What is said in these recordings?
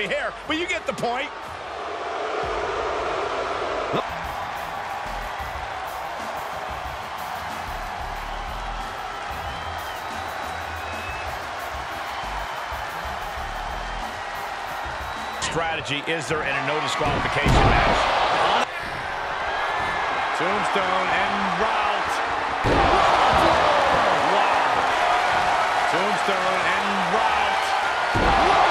hair, but you get the point. Strategy is there in a no disqualification match? Tombstone and route. Wow. Tombstone and route.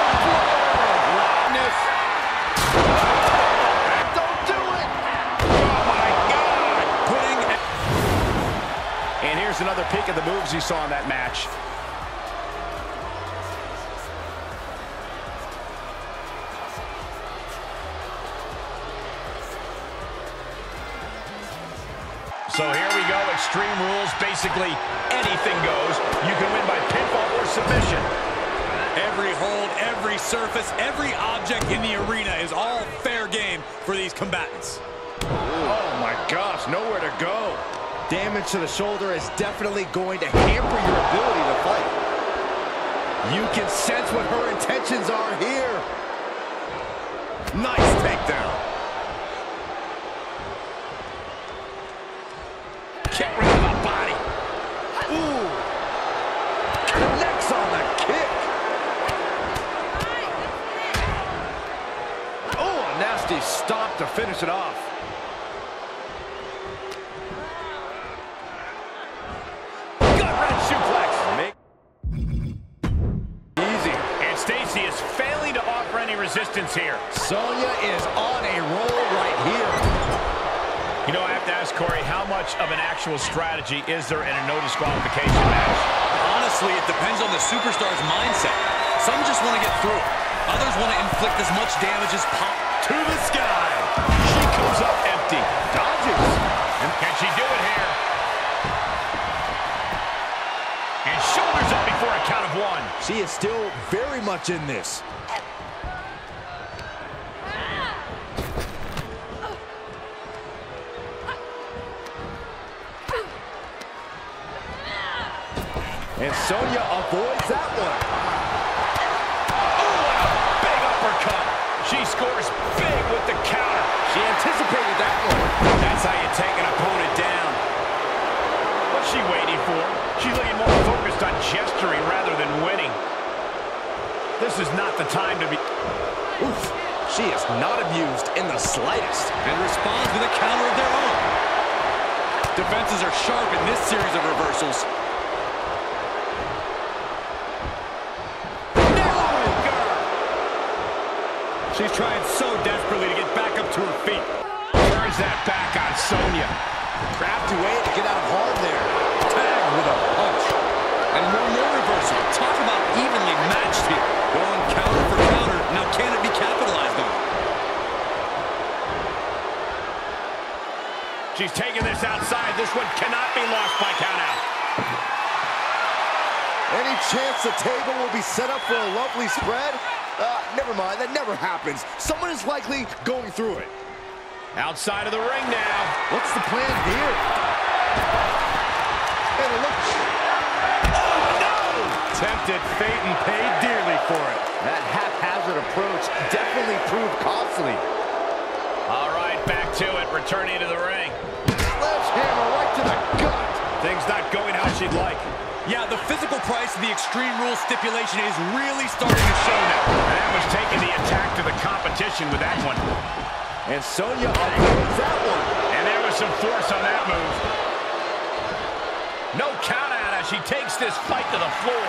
Another peek at the moves he saw in that match. So here we go, Extreme Rules. Basically, anything goes. You can win by pinfall or submission. Every hold, every surface, every object in the arena is all fair game for these combatants. Oh my gosh, nowhere to go. Damage to the shoulder is definitely going to hamper your ability to fight. You can sense what her intentions are here. Nice takedown. Kick right to the body. Ooh. Connects on the kick. Oh, a nasty stop to finish it off. Resistance here. Sonya is on a roll right here. You know, I have to ask Corey, how much of an actual strategy is there in a no disqualification match? Honestly, it depends on the superstar's mindset. Some just want to get through. Others want to inflict as much damage as possible. To the sky. She comes up empty. Dodges. And can she do it here? And shoulders up before a count of one. She is still very much in this. And Sonya avoids that one. Oh, a big uppercut. She scores big with the counter. She anticipated that one. That's how you take an opponent down. What's she waiting for? She's looking more focused on gesturing rather than winning. This is not the time to be... Oof. She is not abused in the slightest. And responds with a counter of their own. Defenses are sharp in this series of reversals. She's trying so desperately to get back up to her feet. Turns that back on Sonya. Crafty way to get out hard there. Tagged with a punch. And more reversal. Talk about evenly matched here. Going counter for counter. Now can it be capitalized on? She's taking this outside. This one cannot be lost by countout. Any chance the table will be set up for a lovely spread? Uh, never mind, that never happens. Someone is likely going through it. Outside of the ring now. What's the plan here? And it looks... Oh, no! Tempted fate and paid dearly for it. That haphazard approach definitely proved costly. All right, back to it. Returning to the ring. Sledgehammer right to the gut. Things not going how she'd like. Yeah, the physical price of the Extreme Rules stipulation is really starting to show now. And that was taking the attack to the competition with that one. And Sonya avoids that one. And there was some force on that move. No count out as she takes this fight to the floor.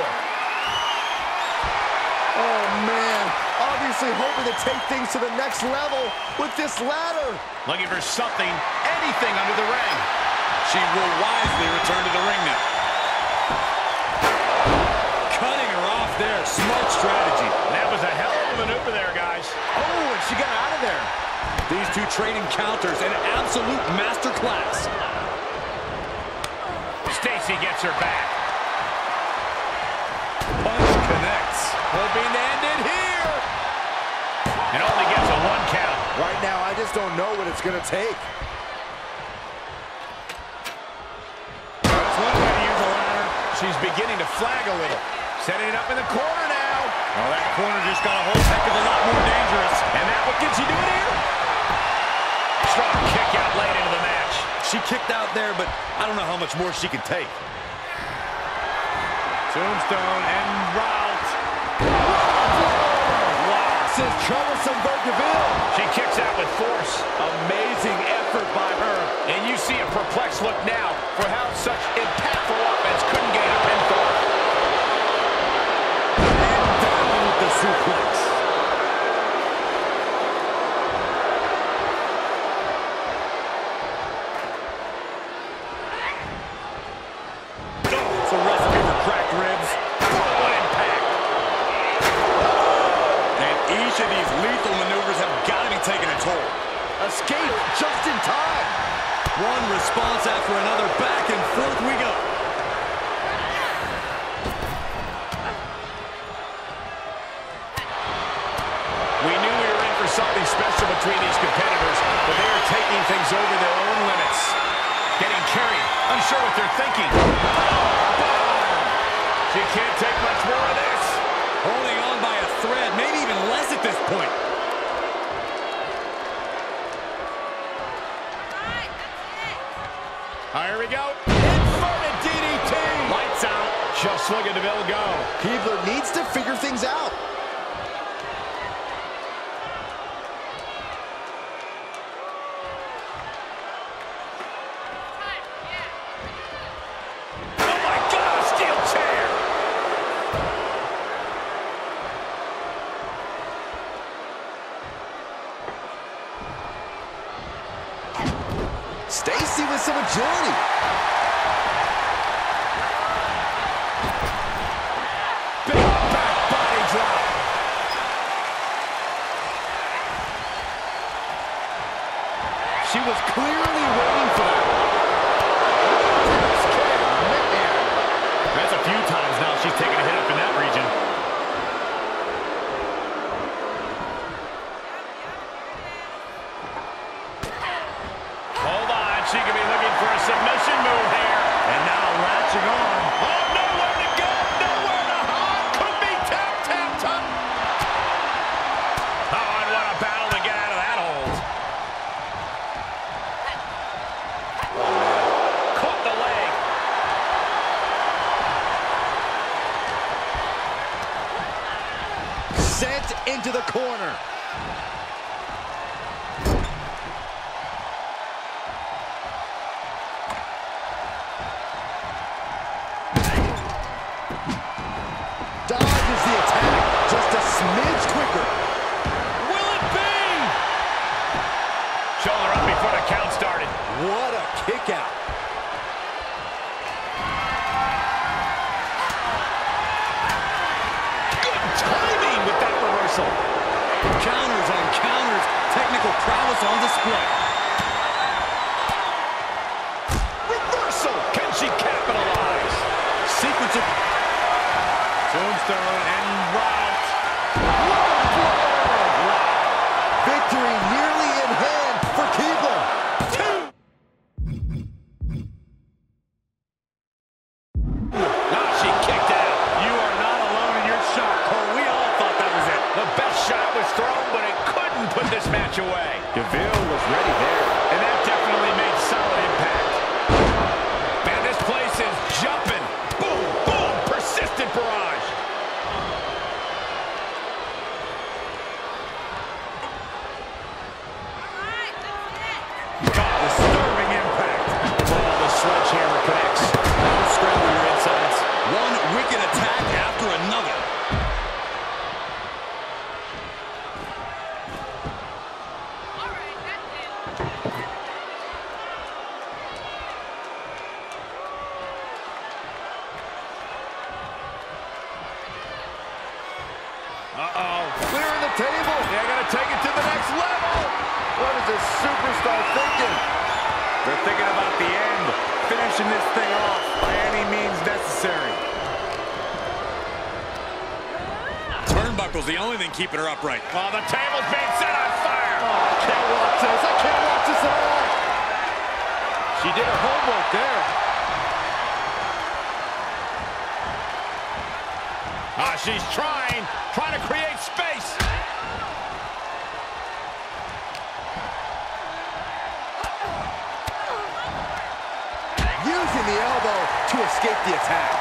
Oh, man. Obviously hoping to take things to the next level with this ladder. Looking for something, anything under the ring. She will wisely return to the ring now. Cutting her off there. Smart strategy. That was a hell of a maneuver there, guys. Oh, and she got out of there. These two trading counters, an absolute masterclass. Stacy gets her back. Punch connects. Hoping to end it here. And only gets a one count. Right now, I just don't know what it's going to take. She's beginning to flag a little. Setting it up in the corner now. Oh, that corner just got a whole heck of a lot more dangerous. And that what gets you doing here? Strong kick out late into the match. She kicked out there, but I don't know how much more she can take. Tombstone and route. Wow, this is troublesome for Deville. She kicks out with force. Amazing effort by her. And you see a perplexed look now for Escape just in time. One response after another. Back and forth we go. We knew we were in for something special between these competitors, but they are taking things over their own limits. Getting carried, unsure what they're thinking. She can't take much more of this. Holding on by a thread, maybe even less at this point. We go. Inverted DDT. Lights out. Just look at Deville go. Keibler needs to figure things out. The corner. Dodges the attack just a smidge quicker. Will it be? Shoulder up before the count started. What a kick out. Tombstone and route. Keeping her upright. While the table's being set on fire. Oh, I can't watch this. I can't watch this at all. She did her homework there. A Uh, she's trying, trying to create space. Using the elbow to escape the attack.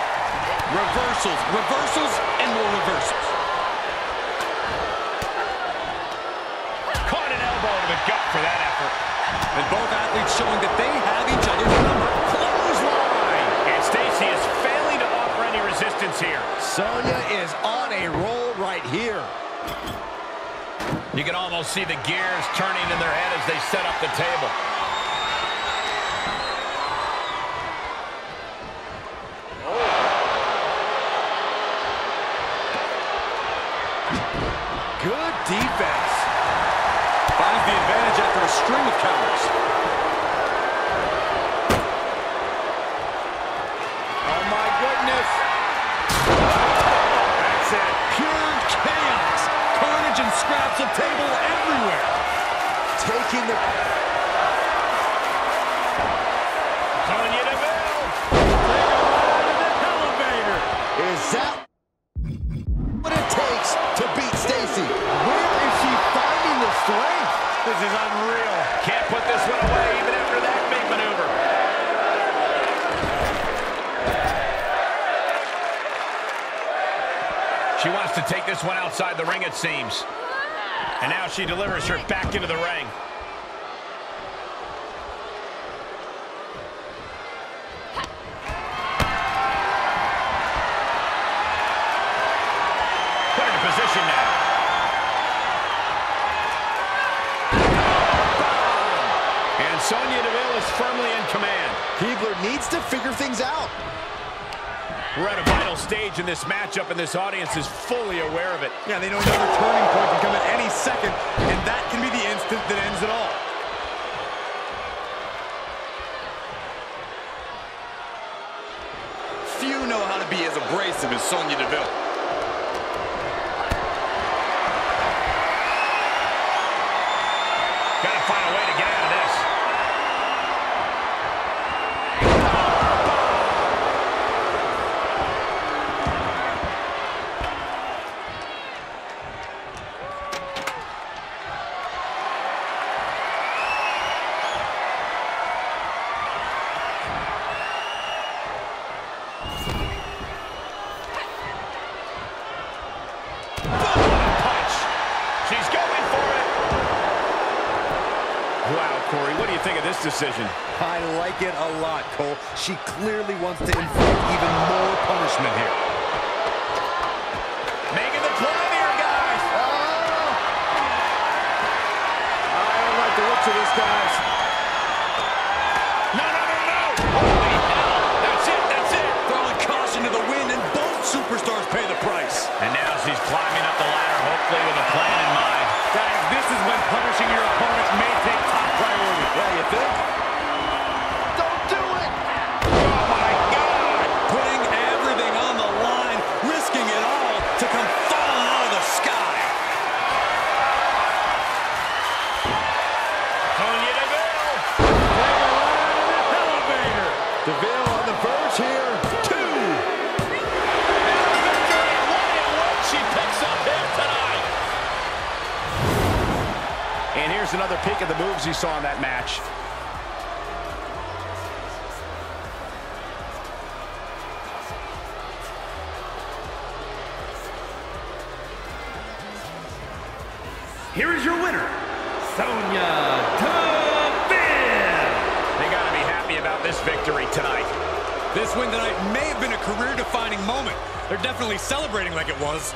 Reversals, reversals, and more reversals. You can almost see the gears turning in their head as they set up the table. Good defense. Finds the advantage after a string of counters. Scraps of table everywhere. Taking the... Sonya Deville. elevator. Is that what it takes to beat Stacy? Where is she finding the strength? This is unreal. Can't put this one away even after that big maneuver. She wants to take this one outside the ring, it seems. And now she delivers her back into the ring. Put her in position now. And Sonya Deville is firmly in command. Keibler needs to figure things out. We're at a vital stage in this matchup, and this audience is fully aware of it. Yeah, they know another turning point decision? I like it a lot, Cole. She clearly wants to inflict even more punishment here. Making the climb here, guys. Oh! I don't like the looks of this, guys. No, no, no, no. Holy hell. That's it, that's it. Throwing caution to the wind, and both superstars pay the price. And now she's climbing up the ladder, hopefully with a plan in mind. Guys, this is when punishing your And here's another peek at the moves you saw in that match. Here is your winner, Sonya Deville. They got to be happy about this victory tonight. This win tonight may have been a career-defining moment. They're definitely celebrating like it was.